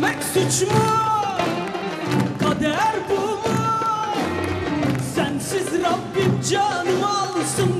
Sevmek suç mu? Kader bu mu? Sensiz Rabbim canımı alsın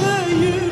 the.